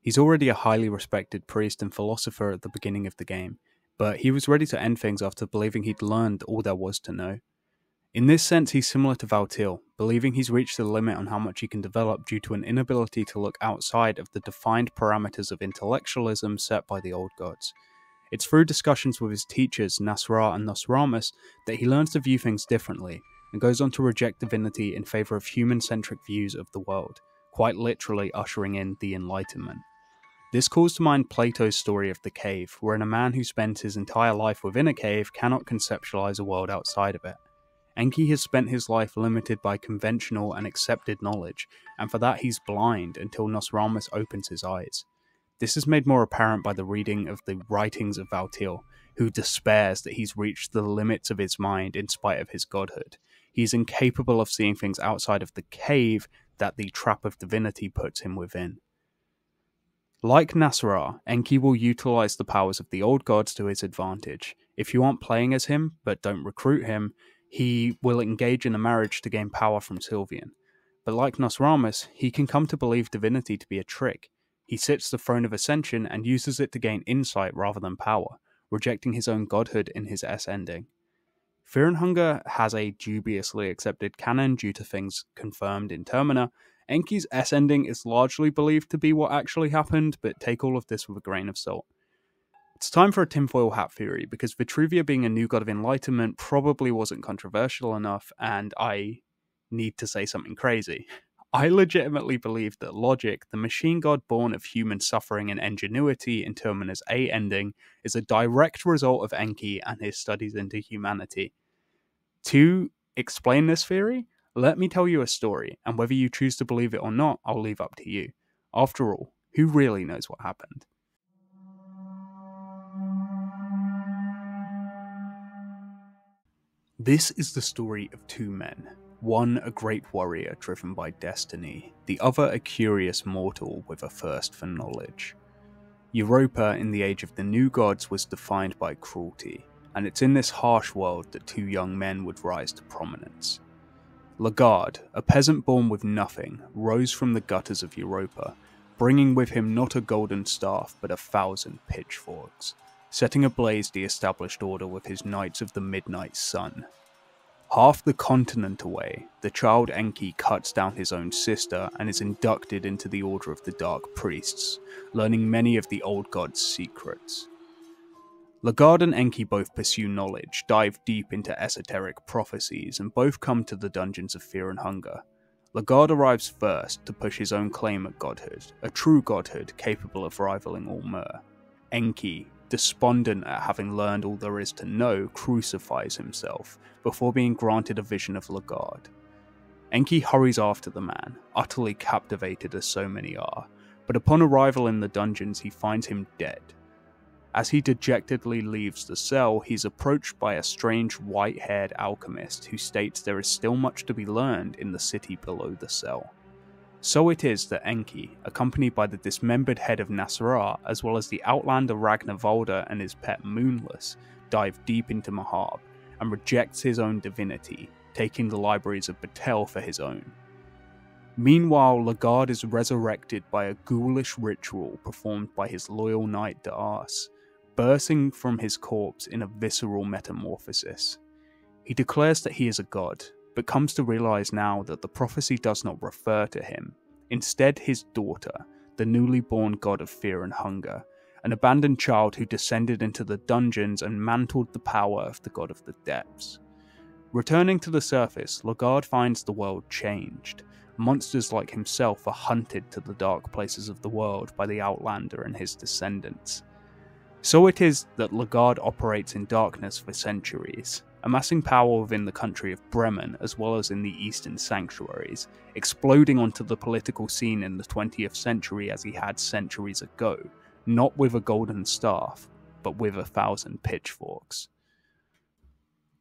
He's already a highly respected priest and philosopher at the beginning of the game, but he was ready to end things after believing he'd learned all there was to know. In this sense, he's similar to Valtiel, believing he's reached the limit on how much he can develop due to an inability to look outside of the defined parameters of intellectualism set by the old gods. It's through discussions with his teachers, Nas'hrah and Nosramus, that he learns to view things differently and goes on to reject divinity in favor of human centric views of the world, quite literally ushering in the Enlightenment. This calls to mind Plato's story of the cave, wherein a man who spent his entire life within a cave cannot conceptualize a world outside of it. Enki has spent his life limited by conventional and accepted knowledge, and for that he's blind until Nosramus opens his eyes. This is made more apparent by the reading of the writings of Valtiel, who despairs that he's reached the limits of his mind in spite of his godhood. He's incapable of seeing things outside of the cave that the trap of divinity puts him within. Like Nas'hrah, Enki will utilize the powers of the old gods to his advantage. If you aren't playing as him, but don't recruit him, he will engage in a marriage to gain power from Sylvian. But like Nosramus, he can come to believe divinity to be a trick, he sits the throne of ascension and uses it to gain insight rather than power, rejecting his own godhood in his S ending. Fear and Hunger has a dubiously accepted canon due to things confirmed in Termina. Enki's S ending is largely believed to be what actually happened, but take all of this with a grain of salt. It's time for a tinfoil hat theory, because Vitruvia being a new god of enlightenment probably wasn't controversial enough, and I need to say something crazy. I legitimately believe that Logic, the machine god born of human suffering and ingenuity in Termina's A ending, is a direct result of Enki and his studies into humanity. To explain this theory, let me tell you a story, and whether you choose to believe it or not, I'll leave up to you. After all, who really knows what happened? This is the story of two men, one a great warrior driven by destiny, the other a curious mortal with a thirst for knowledge. Europa in the age of the new gods was defined by cruelty, and it's in this harsh world that two young men would rise to prominence. Le'garde, a peasant born with nothing, rose from the gutters of Europa, bringing with him not a golden staff but a thousand pitchforks, setting ablaze the established order with his Knights of the Midnight Sun, Half the continent away, the child Enki cuts down his own sister and is inducted into the Order of the Dark Priests, learning many of the old god's secrets. Le'garde and Enki both pursue knowledge, dive deep into esoteric prophecies, and both come to the dungeons of fear and hunger. Le'garde arrives first to push his own claim at godhood, a true godhood capable of rivaling Alll-mer. Enki, despondent at having learned all there is to know, crucifies himself before being granted a vision of Le'garde. Enki hurries after the man, utterly captivated as so many are, but upon arrival in the dungeons, he finds him dead. As he dejectedly leaves the cell, he's approached by a strange white haired alchemist who states there is still much to be learned in the city below the cell. So it is that Enki, accompanied by the dismembered head of Nas'hrah, as well as the outlander Ragnar Ragnvaldr and his pet Moonless, dive deep into Mahab and rejects his own divinity, taking the libraries of Betel for his own. Meanwhile, Le'garde is resurrected by a ghoulish ritual performed by his loyal knight D'arce, bursting from his corpse in a visceral metamorphosis. He declares that he is a god, but comes to realize now that the prophecy does not refer to him. Instead, his daughter, the newly born god of fear and hunger, an abandoned child who descended into the dungeons and mantled the power of the god of the depths. Returning to the surface, Le'garde finds the world changed, monsters like himself are hunted to the dark places of the world by the Outlander and his descendants. So it is that Le'garde operates in darkness for centuries, amassing power within the country of Bremen as well as in the eastern sanctuaries, exploding onto the political scene in the 20th century as he had centuries ago, not with a golden staff, but with a thousand pitchforks.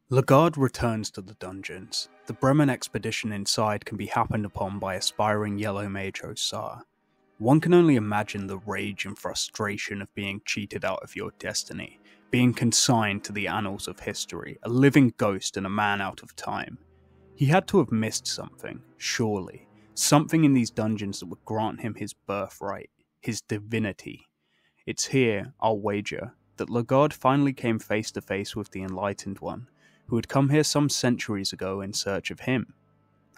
Le'garde returns to the dungeons. The Bremen expedition inside can be happened upon by aspiring yellow mage O'saa. One can only imagine the rage and frustration of being cheated out of your destiny, being consigned to the annals of history, a living ghost and a man out of time. He had to have missed something, surely, something in these dungeons that would grant him his birthright, his divinity. It's here, I'll wager, that Le'garde finally came face to face with the Enlightened One, who had come here some centuries ago in search of him.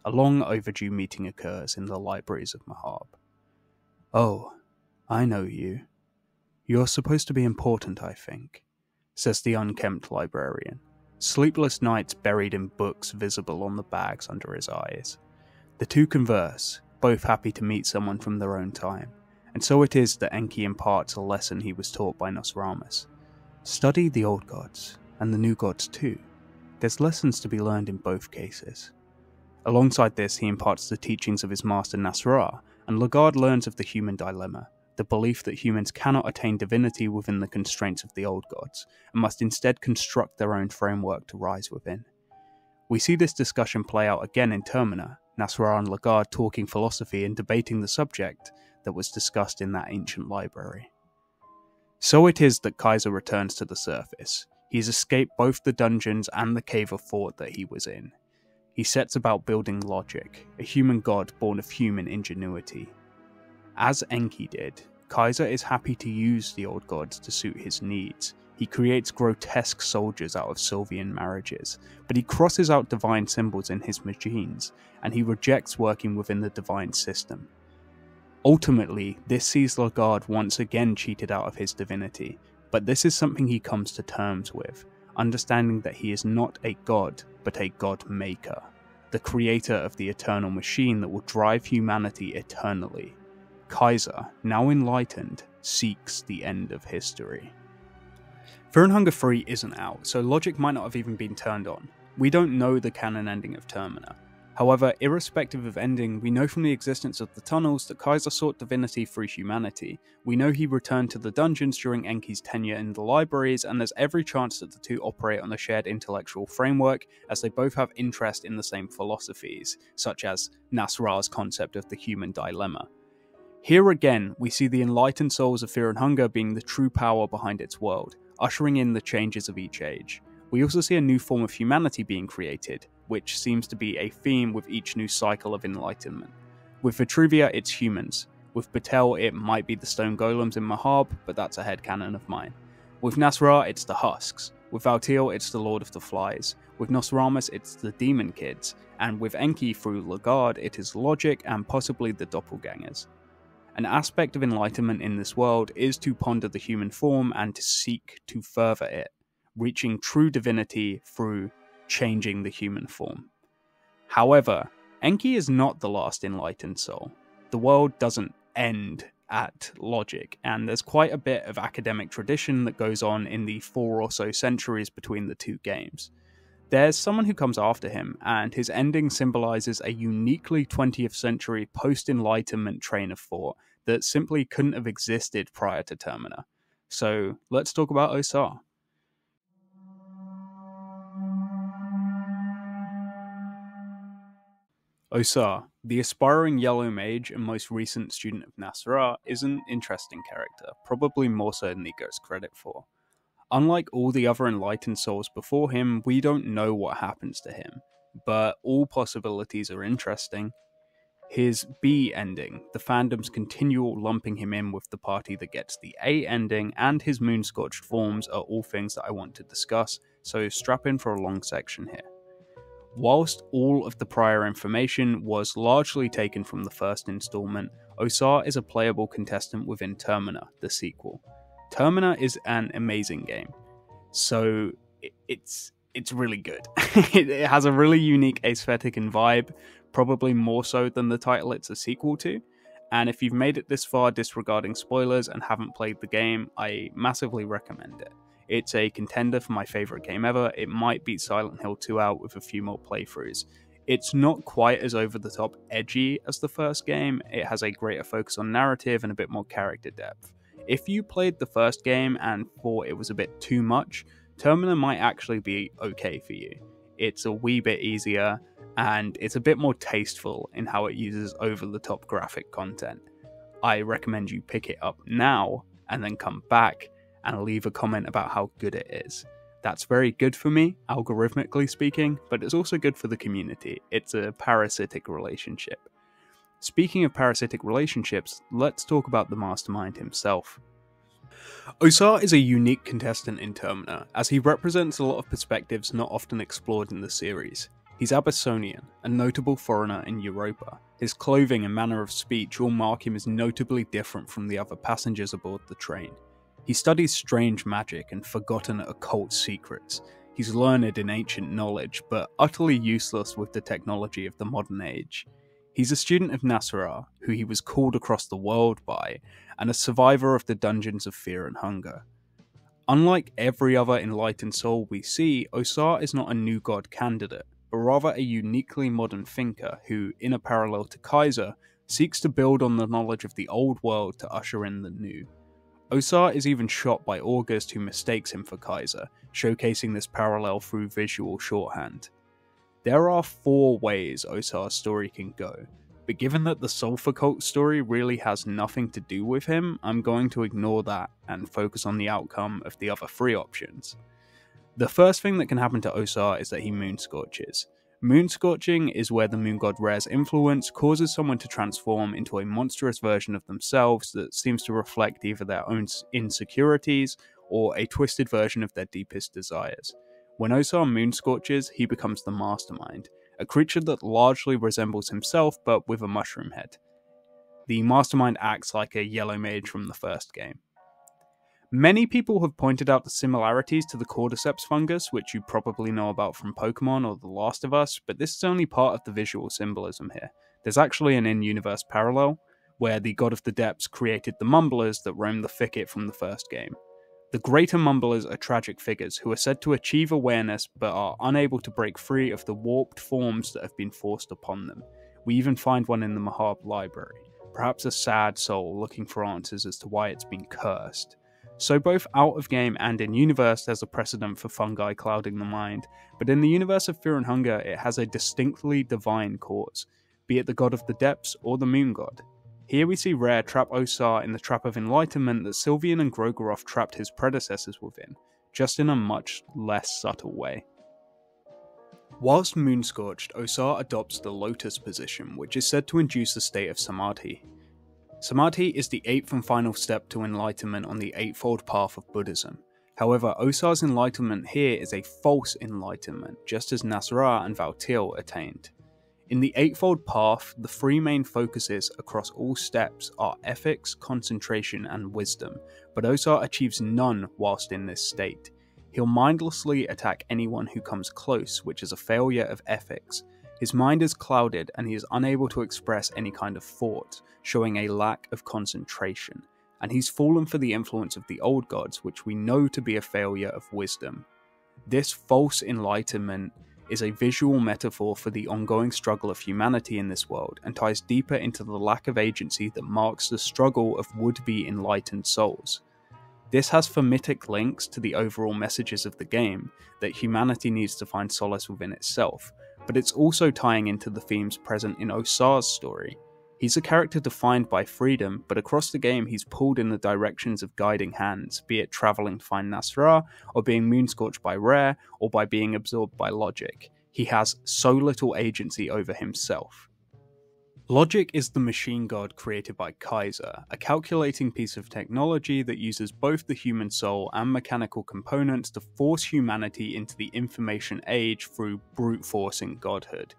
A long overdue meeting occurs in the libraries of Mahab. Oh, I know you. You're supposed to be important, I think, says the unkempt librarian, sleepless nights buried in books visible on the bags under his eyes. The two converse, both happy to meet someone from their own time, and so it is that Enki imparts a lesson he was taught by Nosramus. Study the old gods, and the new gods too. There's lessons to be learned in both cases. Alongside this, he imparts the teachings of his master Nas'hrah, and Le'garde learns of the human dilemma, the belief that humans cannot attain divinity within the constraints of the old gods, and must instead construct their own framework to rise within. We see this discussion play out again in Termina, Nas'hrah and Le'garde talking philosophy and debating the subject that was discussed in that ancient library. So it is that Kaiser returns to the surface, he has escaped both the dungeons and the cave of thought that he was in. He sets about building logic, a human god born of human ingenuity. As Enki did, Kaiser is happy to use the old gods to suit his needs. He creates grotesque soldiers out of Sylvian marriages, but he crosses out divine symbols in his machines, and he rejects working within the divine system. Ultimately, this sees Le'garde once again cheated out of his divinity, but this is something he comes to terms with, understanding that he is not a god, but a god maker, the creator of the eternal machine that will drive humanity eternally. Kaiser, now enlightened, seeks the end of history. Fear and Hunger 3 isn't out, so logic might not have even been turned on. We don't know the canon ending of Termina, However, irrespective of ending, we know from the existence of the tunnels that Kaiser sought divinity through humanity. We know he returned to the dungeons during Enki's tenure in the libraries, and there's every chance that the two operate on a shared intellectual framework, as they both have interest in the same philosophies, such as Nas'hrah's concept of the human dilemma. Here again, we see the enlightened souls of Fear and Hunger being the true power behind its world, ushering in the changes of each age. We also see a new form of humanity being created, which seems to be a theme with each new cycle of enlightenment. With Vitruvia, it's humans. With Betel, it might be the stone golems in Mahab, but that's a headcanon of mine. With Nas'hrah, it's the husks. With Valtiel, it's the Lord of the Flies. With Nosramus, it's the Demon Kids. And with Enki through Le'garde, it is Logic and possibly the Doppelgangers. An aspect of enlightenment in this world is to ponder the human form and to seek to further it, reaching true divinity through changing the human form. However, Enki is not the last enlightened soul. The world doesn't end at logic, and there's quite a bit of academic tradition that goes on in the four or so centuries between the two games. There's someone who comes after him, and his ending symbolizes a uniquely 20th century post Enlightenment train of thought that simply couldn't have existed prior to Termina. So let's talk about O'saa. O'saa, the aspiring yellow mage and most recent student of Nas'hrah, is an interesting character, probably more so than he gets credit for. Unlike all the other enlightened souls before him, we don't know what happens to him. but all possibilities are interesting. His B ending, the fandom's continual lumping him in with the party that gets the A ending, and his moon-scorched forms are all things that I want to discuss, so strap in for a long section here. Whilst all of the prior information was largely taken from the first installment, O'saa is a playable contestant within Termina, the sequel. Termina is an amazing game, so it's it's really good. it has a really unique aesthetic and vibe, probably more so than the title it's a sequel to. And if you've made it this far disregarding spoilers and haven't played the game, I massively recommend it. It's a contender for my favorite game ever. It might beat Silent Hill 2 out with a few more playthroughs. It's not quite as over the top edgy as the first game, it has a greater focus on narrative and a bit more character depth. If you played the first game and thought it was a bit too much, Termina might actually be okay for you. It's a wee bit easier and it's a bit more tasteful in how it uses over the top graphic content. I recommend you pick it up now and then come back and leave a comment about how good it is. That's very good for me, algorithmically speaking, but it's also good for the community. It's a parasitic relationship. Speaking of parasitic relationships, let's talk about the mastermind himself. O'saa is a unique contestant in Termina, as he represents a lot of perspectives not often explored in the series. He's Abyssonian, a notable foreigner in Europa. His clothing and manner of speech all mark him as notably different from the other passengers aboard the train. He studies strange magic and forgotten occult secrets. He's learned in ancient knowledge, but utterly useless with the technology of the modern age. He's a student of Nas'hrah, who he was called across the world by, and a survivor of the dungeons of fear and hunger. Unlike every other enlightened soul we see, O'saa is not a new god candidate, but rather a uniquely modern thinker who, in a parallel to Kaiser, seeks to build on the knowledge of the old world to usher in the new. O'saa is even shot by August, who mistakes him for Kaiser, showcasing this parallel through visual shorthand. There are four ways O'saa's story can go, but given that the Sulfur Cult story really has nothing to do with him, I'm going to ignore that and focus on the outcome of the other three options. The first thing that can happen to O'saa is that he moonscorches. Moonscorching is where the moon god Rher's influence causes someone to transform into a monstrous version of themselves that seems to reflect either their own insecurities or a twisted version of their deepest desires. When O'saa moonscorches, he becomes the mastermind, a creature that largely resembles himself but with a mushroom head. The mastermind acts like a yellow mage from the first game. Many people have pointed out the similarities to the cordyceps fungus, which you probably know about from Pokemon or The Last of Us, but this is only part of the visual symbolism here. There's actually an in universe parallel, where the god of the depths created the Mumblers that roam the thicket from the first game. The greater Mumblers are tragic figures who are said to achieve awareness but are unable to break free of the warped forms that have been forced upon them. We even find one in the Mahab library, perhaps a sad soul looking for answers as to why it's been cursed. So, both out of game and in universe, there's a precedent for fungi clouding the mind, but in the universe of Fear and Hunger, it has a distinctly divine cause, be it the god of the depths or the moon god. Here we see Rher trap O'saa in the trap of enlightenment that Sylvian and Grogoroth trapped his predecessors within, just in a much less subtle way. Whilst moonscorched, O'saa adopts the lotus position, which is said to induce a state of samadhi, Samadhi is the eighth and final step to enlightenment on the Eightfold Path of Buddhism. However, O'saa's enlightenment here is a false enlightenment, just as Nas'hrah and Valtiel attained. In the Eightfold Path, the three main focuses across all steps are ethics, concentration, and wisdom, but O'saa achieves none whilst in this state. He'll mindlessly attack anyone who comes close, which is a failure of ethics, his mind is clouded and he is unable to express any kind of thought, showing a lack of concentration. And he's fallen for the influence of the old gods, which we know to be a failure of wisdom. This false enlightenment is a visual metaphor for the ongoing struggle of humanity in this world and ties deeper into the lack of agency that marks the struggle of would be enlightened souls. This has thematic links to the overall messages of the game that humanity needs to find solace within itself, but it's also tying into the themes present in O'saa's story. He's a character defined by freedom, but across the game he's pulled in the directions of guiding hands, be it travelling to find Nas'hrah, or being moonscorched by Rher, or by being absorbed by logic. he has so little agency over himself. Logic is the machine god created by Kaiser, a calculating piece of technology that uses both the human soul and mechanical components to force humanity into the information age through brute forcing godhood.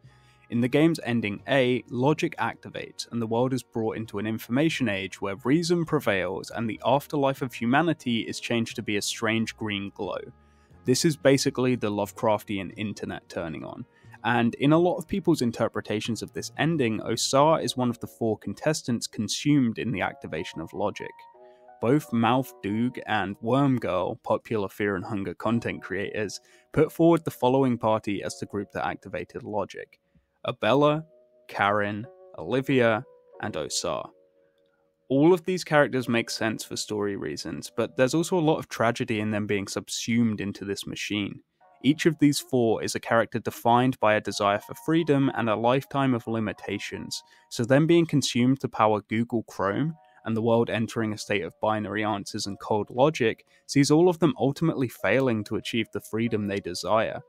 In the game's ending A, logic activates and the world is brought into an information age where reason prevails and the afterlife of humanity is changed to be a strange green glow. This is basically the Lovecraftian internet turning on and in a lot of people's interpretations of this ending, O'saa is one of the four contestants consumed in the activation of logic. Both Mouth Doog and Worm Girl, popular Fear and Hunger content creators, put forward the following party as the group that activated logic Abella, Karin, Olivia, and O'saa. All of these characters make sense for story reasons, but there's also a lot of tragedy in them being subsumed into this machine. Each of these four is a character defined by a desire for freedom and a lifetime of limitations, so them being consumed to power Google Chrome and the world entering a state of binary answers and cold logic sees all of them ultimately failing to achieve the freedom they desire.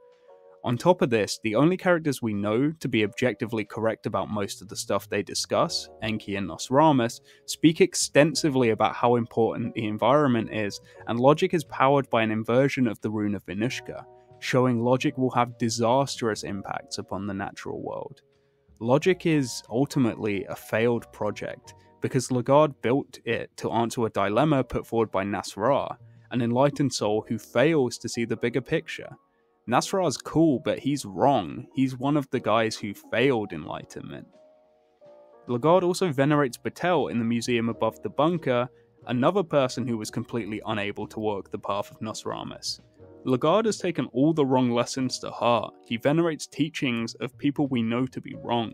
On top of this, the only characters we know to be objectively correct about most of the stuff they discuss, Enki and Nosramus, speak extensively about how important the environment is, and logic is powered by an inversion of the rune of Vinushka, showing logic will have disastrous impacts upon the natural world. Logic is ultimately a failed project because Le'garde built it to answer a dilemma put forward by Nas'hrah, an enlightened soul who fails to see the bigger picture. Nas'hrah's cool, but he's wrong. He's one of the guys who failed enlightenment. Le'garde also venerates Betel in the museum above the bunker, another person who was completely unable to walk the path of Nosramus. Le'garde has taken all the wrong lessons to heart. He venerates teachings of people we know to be wrong.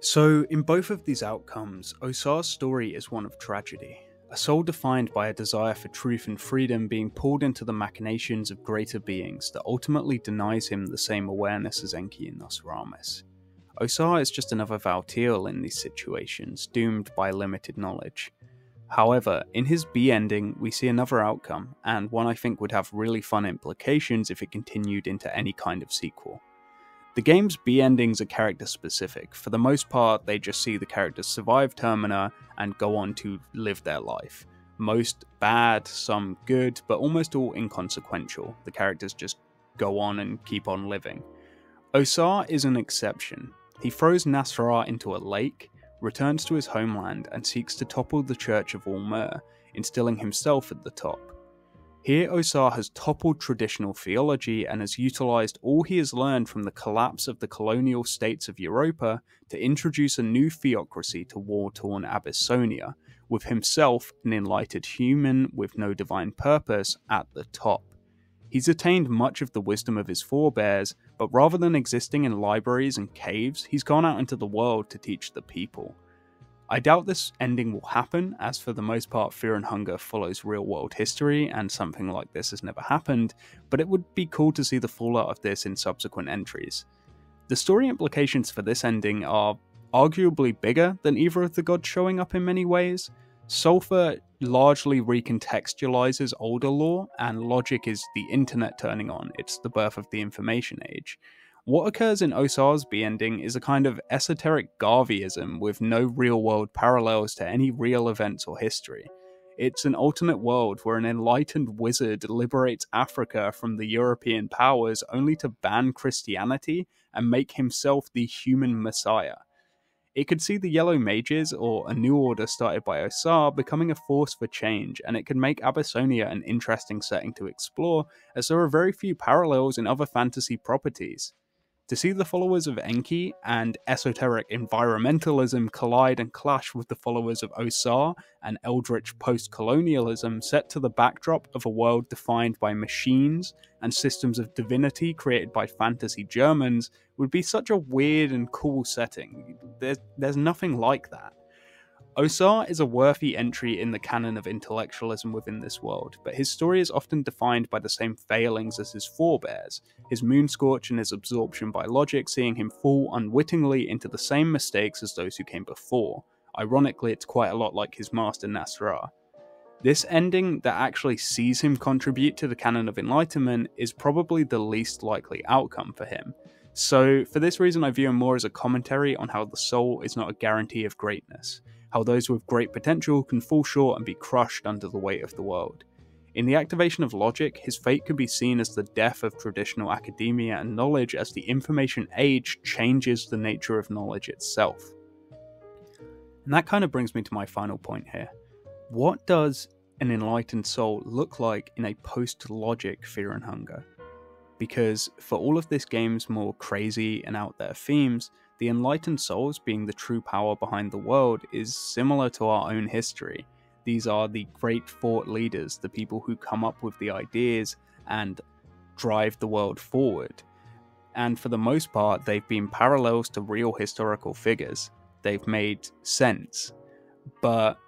So, in both of these outcomes, O'saa's story is one of tragedy. A soul defined by a desire for truth and freedom being pulled into the machinations of greater beings that ultimately denies him the same awareness as Enki and Nosramus. O'saa is just another Valtiel in these situations, doomed by limited knowledge. However, in his B ending, we see another outcome, and one I think would have really fun implications if it continued into any kind of sequel. The game's B endings are character specific. For the most part, they just see the characters survive Termina and go on to live their life. Most bad, some good, but almost all inconsequential. The characters just go on and keep on living. O'saa is an exception. He throws Nas'hrah into a lake, returns to his homeland and seeks to topple the Church of Alll-mer, instilling himself at the top. Here, O'saa has toppled traditional theology and has utilized all he has learned from the collapse of the colonial states of Europa to introduce a new theocracy to war torn Abyssonia, with himself, an enlightened human with no divine purpose, at the top. He's attained much of the wisdom of his forebears, but rather than existing in libraries and caves, he's gone out into the world to teach the people. I doubt this ending will happen, as for the most part, Fear and Hunger follows real world history, and something like this has never happened, but it would be cool to see the fallout of this in subsequent entries. The story implications for this ending are arguably bigger than either of the gods showing up in many ways. Sulfur largely recontextualizes older lore, and logic is the internet turning on, it's the birth of the information age. What occurs in O'saa's B ending is a kind of esoteric Garveyism with no real world parallels to any real events or history. It's an alternate world where an enlightened wizard liberates Africa from the European powers only to ban Christianity and make himself the human messiah. It could see the Yellow Mages, or a new order started by O'saa, becoming a force for change, and it could make Abyssonia an interesting setting to explore, as there are very few parallels in other fantasy properties. To see the followers of Enki and esoteric environmentalism collide and clash with the followers of O'saa and eldritch post colonialism set to the backdrop of a world defined by machines and systems of divinity created by fantasy Germans would be such a weird and cool setting. There's, there's nothing like that. O'saa is a worthy entry in the canon of intellectualism within this world, but his story is often defined by the same failings as his forebears, his moonscorch and his absorption by logic seeing him fall unwittingly into the same mistakes as those who came before. Ironically, it's quite a lot like his master Nas'hrah. This ending that actually sees him contribute to the canon of enlightenment is probably the least likely outcome for him. So, for this reason, I view him more as a commentary on how the soul is not a guarantee of greatness, how those with great potential can fall short and be crushed under the weight of the world. In the activation of logic, his fate could be seen as the death of traditional academia and knowledge as the information age changes the nature of knowledge itself. And that kind of brings me to my final point here. What does an enlightened soul look like in a post logic fear and hunger? Because for all of this game's more crazy and out there themes, the enlightened souls being the true power behind the world is similar to our own history these are the great thought leaders, the people who come up with the ideas and drive the world forward. And for the most part, they've been parallels to real historical figures. They've made sense. But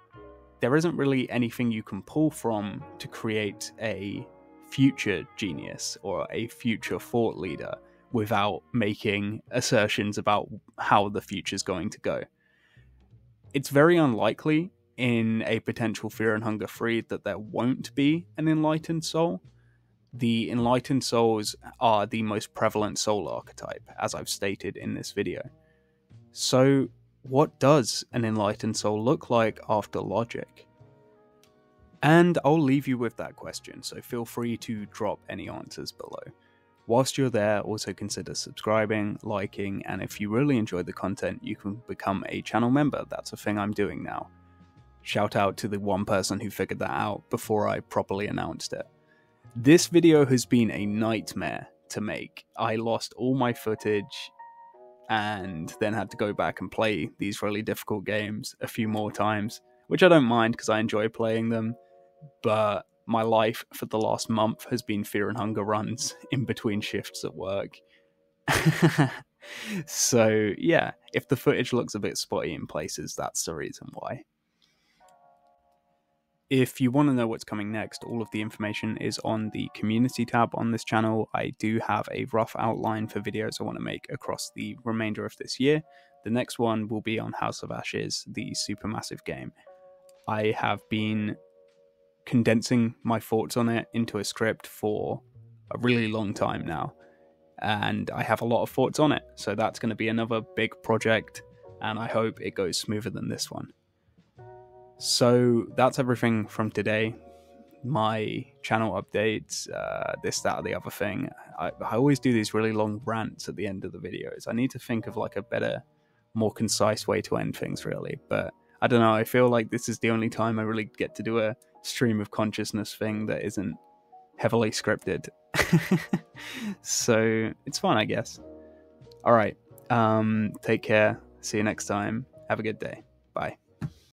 there isn't really anything you can pull from to create a future genius or a future thought leader without making assertions about how the future's going to go. It's very unlikely in a potential fear and hunger free that there won't be an enlightened soul. The enlightened souls are the most prevalent soul archetype, as I've stated in this video. So, what does an enlightened soul look like after logic? And I'll leave you with that question, so feel free to drop any answers below. Whilst you're there, also consider subscribing, liking, and if you really enjoy the content, you can become a channel member. That's a thing I'm doing now. Shout out to the one person who figured that out before I properly announced it. This video has been a nightmare to make. I lost all my footage and then had to go back and play these really difficult games a few more times, which I don't mind because I enjoy playing them. But my life for the last month has been fear and hunger runs in between shifts at work. so, yeah, if the footage looks a bit spotty in places, that's the reason why. If you want to know what's coming next, all of the information is on the community tab on this channel. I do have a rough outline for videos I want to make across the remainder of this year. The next one will be on House of Ashes, the supermassive game. I have been condensing my thoughts on it into a script for a really long time now. And I have a lot of thoughts on it. So that's going to be another big project. And I hope it goes smoother than this one. So that's everything from today. My channel updates, uh, this, that, or the other thing. I, I always do these really long rants at the end of the videos. I need to think of like a better, more concise way to end things, really. But I don't know. I feel like this is the only time I really get to do a stream of consciousness thing that isn't heavily scripted. so it's fun, I guess. All right. Um, take care. See you next time. Have a good day. Bye.